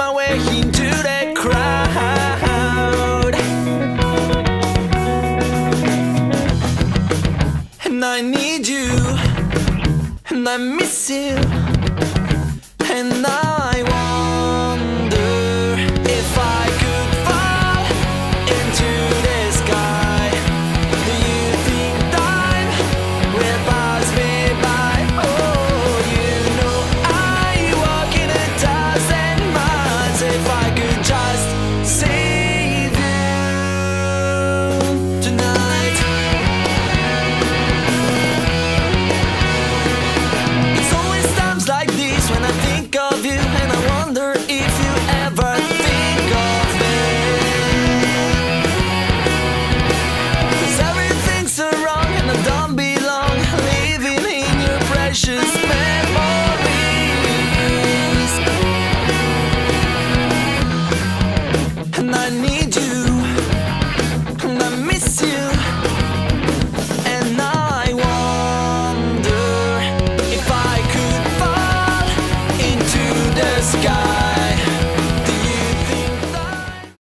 my way into the crowd. And I need you And I miss you And I I need you, and I miss you, and I wonder if I could fall into the sky.